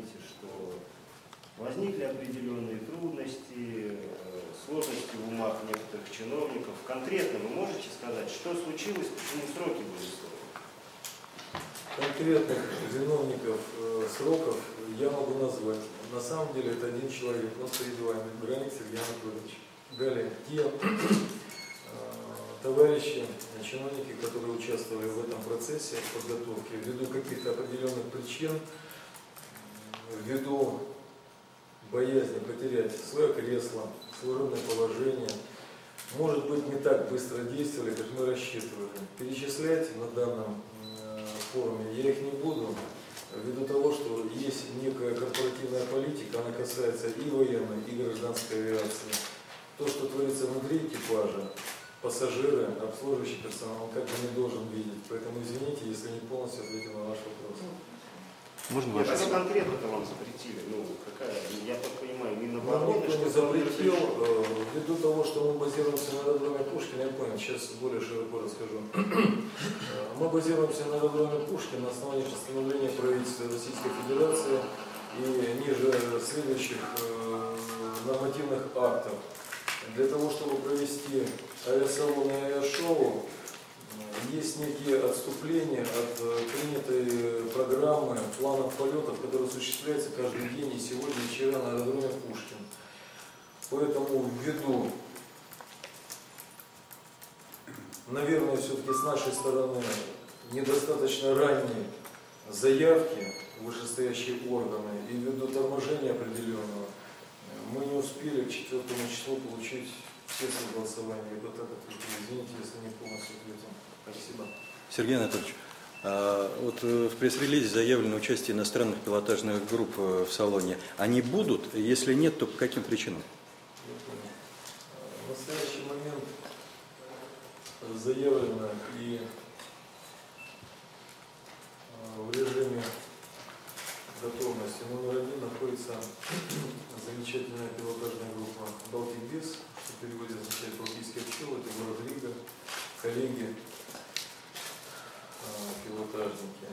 говорите, что возникли определенные трудности, э, сложности в умах некоторых чиновников. Конкретно вы можете сказать, что случилось, почему сроки были сложные? Конкретных виновников э, сроков я могу назвать. На самом деле это один человек, он перед вами, Граник Сергей Анатольевич. Далее, те э, товарищи, чиновники, которые участвовали в этом процессе подготовки, ввиду каких-то определенных причин, ввиду боязни потерять свое кресло, служебное положение, может быть, не так быстро действовали, как мы рассчитывали. Перечислять на данном э, форуме я их не буду, ввиду того, что есть некая корпоративная политика, она касается и военной, и гражданской авиации. То, что творится внутри экипажа, пассажиры, обслуживающий персонал, он как бы не должен видеть. Поэтому извините, если не полностью ответил на ваш вопрос. Можно Нет, ваше? а что конкретно-то вам запретили? Ну, какая, я так понимаю, Нам Минобороны, никто не что запретил, э, ввиду того, что мы базируемся на аэродроме Пушкина, я понял, сейчас более широко расскажу. Э, Мы базируемся на аэродроме Пушкина на основании постановления правительства Российской Федерации и ниже следующих э, нормативных актов. Для того, чтобы провести авиасалон и авиашоу, э, есть некие отступления от э, принятой программы планов полетов, которые осуществляются каждый день и сегодня, и вчера на аэродроме Пушкин. Поэтому ввиду, наверное, все-таки с нашей стороны недостаточно ранней заявки вышестоящие органы и ввиду торможения определенного, мы не успели к 4 числу получить все согласования. Я бы так ответил. Извините, если не полностью ответил. Спасибо. Сергей Анатольевич, а, вот э, в пресс-релизе заявлено участие иностранных пилотажных групп э, в салоне. Они будут? Если нет, то по каким причинам? В настоящий момент э, заявлено и э, в режиме готовности номер один находится замечательная пилотажная группа Балтик Бес, что в переводе означает Балтийские пчелы, это город Рига, коллеги, э, пилотажники.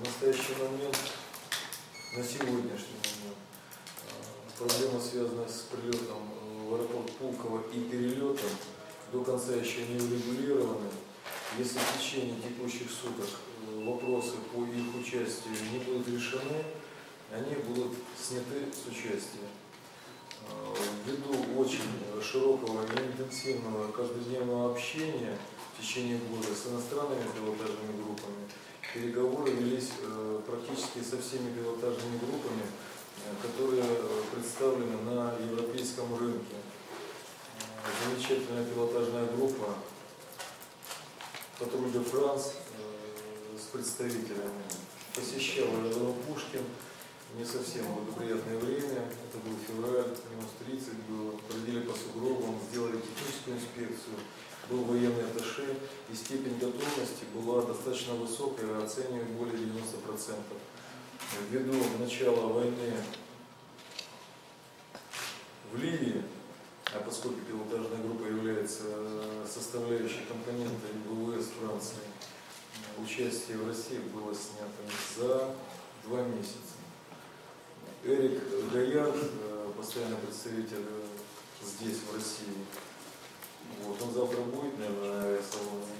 В настоящий момент, на сегодняшний момент, э, проблема, связанная с прилетом э, в аэропорт Пулково и перелетом, до конца еще не урегулированы. Если в течение текущих суток э, вопросы по их участию не будут решены, они будут сняты с участия. Э, Ввиду очень широкого и интенсивного каждодневного общения в течение года с иностранными пилотажными группами, переговоры велись э, практически со всеми пилотажными группами, э, которые представлены на европейском рынке. Замечательная пилотажная группа Патруль де Франс с представителями посещала Пушкин не совсем благоприятное время, это был февраль, минус 30 было, проходили по сугробам, сделали техническую инспекцию, был военный атташе, и степень готовности была достаточно высокая, оцениваю более 90%. Ввиду начала войны в Ливии, а поскольку пилотажная группа является э, составляющей компонентой ВВС Франции, участие в России было снято за два месяца. Эрик Гаярд, э, постоянный представитель э, здесь, в России, вот, он завтра будет, наверное.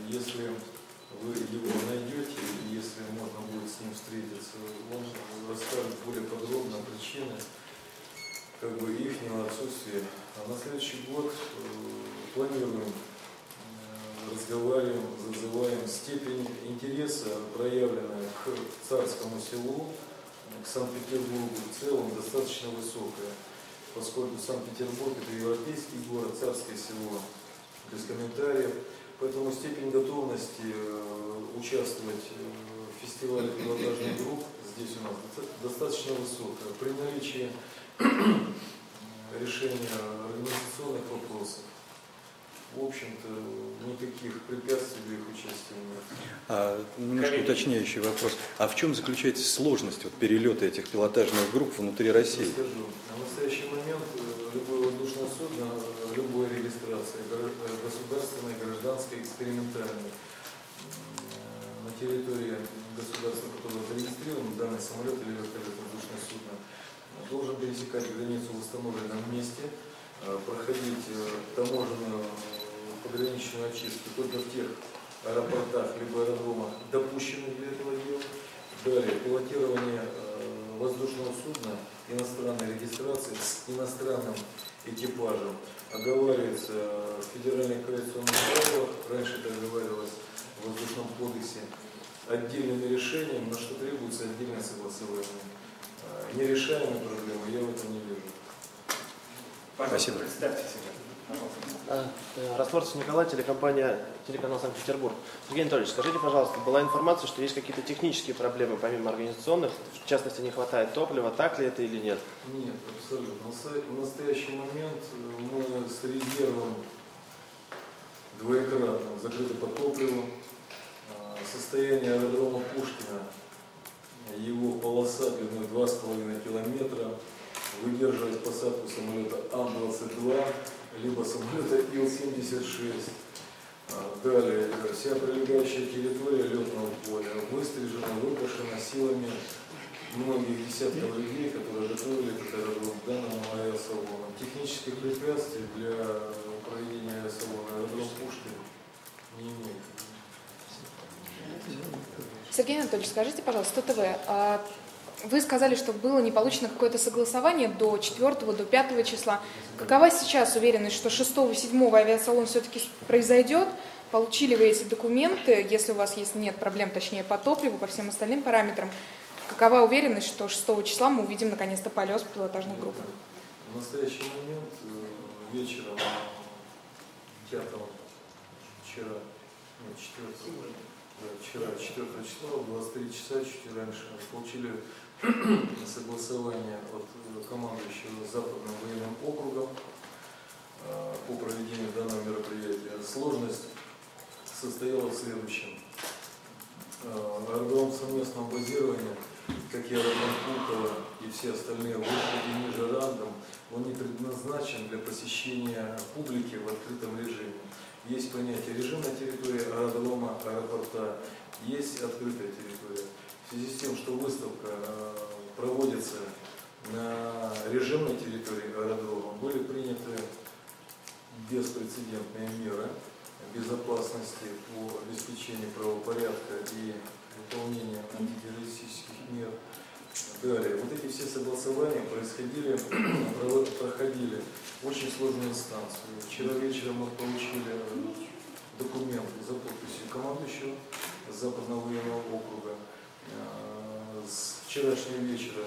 Если вы его найдете, если можно будет с ним встретиться, он расскажет более подробно причины как бы ихнего отсутствия. А на следующий год э, планируем, э, разговариваем, зазываем степень интереса, проявленная к царскому селу, к Санкт-Петербургу в целом достаточно высокая, поскольку Санкт-Петербург это европейский город, царское село, без комментариев. Поэтому степень готовности э, участвовать э, в фестивале пилотажных групп здесь у нас доста- достаточно высокая. При наличии решения организационных вопросов, в общем-то, никаких препятствий для их участия нет. А, немножко Коллеги. уточняющий вопрос. А в чем заключается сложность вот, перелета этих пилотажных групп внутри России? Расскажу. На настоящий момент э, любое воздушное судно, э, любая регистрация, э, государственной, гражданской, экспериментальной, э, на территории государства, которое зарегистрировано, данный самолет или вертолет воздушное судно, должен пересекать границу в установленном месте, проходить таможенную пограничную очистку только в тех аэропортах либо аэродромах, допущенных для этого дела. Далее, пилотирование э, воздушного судна иностранной регистрации с иностранным экипажем оговаривается э, в федеральных коррекционных правилах, раньше это оговаривалось в воздушном кодексе, отдельными решениями, на что требуется отдельное согласование. Э, Нерешаемой проблемы я в этом не вижу. Спасибо. Представьте себя. Растворцев Николай, телекомпания телеканал Санкт-Петербург. Сергей Анатольевич, скажите, пожалуйста, была информация, что есть какие-то технические проблемы, помимо организационных, в частности, не хватает топлива, так ли это или нет? Нет, абсолютно. В настоящий момент мы с резервом двоекратным закрыты по топливу. А, Состояние аэродрома Пушкина, его полоса длиной 2,5 километра, выдерживать посадку самолета Ан-22, либо самолета Ил-76. А, Далее, вся прилегающая территория летного поля выстрижена, выпрошена силами многих десятков людей, которые готовили к данному авиасалону. Технических препятствий для проведения авиасалона аэродром Пушкин не имеет. Сергей Анатольевич, скажите, пожалуйста, ТТВ, а вы сказали, что было не получено какое-то согласование до 4 до 5 числа. Какова сейчас уверенность, что 6-7 авиасалон все-таки произойдет? Получили вы эти документы, если у вас есть нет проблем, точнее, по топливу, по всем остальным параметрам? Какова уверенность, что 6 числа мы увидим наконец-то полет пилотажной группы? В настоящий момент э, вечером 5 вчера, нет, 4, да, вчера, 4 числа, в 23 часа, чуть раньше, получили согласование от э, командующего Западным военным округом э, по проведению данного мероприятия. Сложность состояла в следующем. Э, Аэродром совместного базирования, как и аэродром Пулково и все остальные и ниже рангом, он не предназначен для посещения публики в открытом режиме. Есть понятие режимной территории аэродрома, аэропорта, есть открытая территория. В связи с тем, что выставка э, проводится на режимной территории аэродрома, были приняты беспрецедентные меры безопасности по обеспечению правопорядка и выполнению антитеррористических мер. Далее, вот эти все согласования происходили, проходили очень сложную инстанцию. Вчера вечером мы получили документ за подписью командующего Западного военного округа. Вчерашнего вечера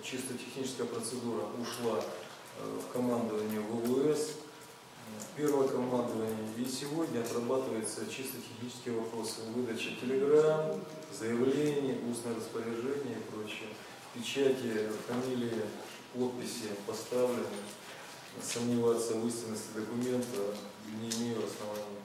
чисто техническая процедура ушла э, в командование ВВС, первое командование. И сегодня отрабатываются чисто технические вопросы выдачи телеграмм, заявлений, устное распоряжение и прочее. Печати, фамилии, подписи поставлены. Сомневаться в истинности документа не имею оснований.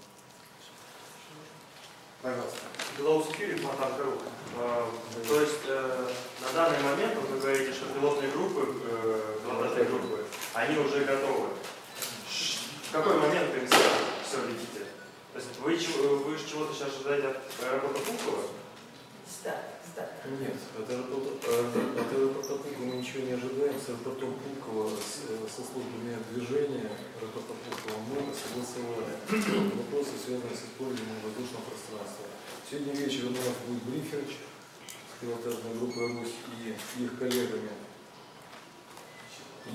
Пожалуйста. Белоусский Фонтан.ру. Э, То есть э, на данный момент вот вы говорите, что пилотные группы, э, пилотные группы, они уже готовы. В какой момент вы все летите? То есть вы, чего- вы же чего-то сейчас ожидаете от аэропорта Пулково? Нет, от аэропорта, э, от аэропорта Пулково мы ничего не ожидаем. С аэропортом Пулково, э, со службами движения аэропорта Пулково мы согласовали вопросы, связанные с использованием воздушного пространства. Сегодня вечером у нас будет брифинг с пилотажной группой «Русь» и их коллегами.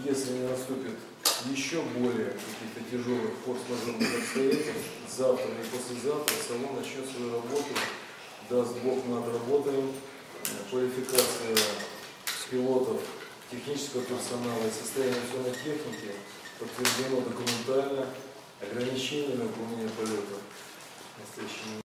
Если не наступит еще более каких-то тяжелых форс-мажорных обстоятельств, завтра и послезавтра салон начнет свою работу, даст Бог, мы отработаем квалификация пилотов, технического персонала и состояние авиационной техники подтверждено документально ограничение на выполнение полетов в настоящий момент.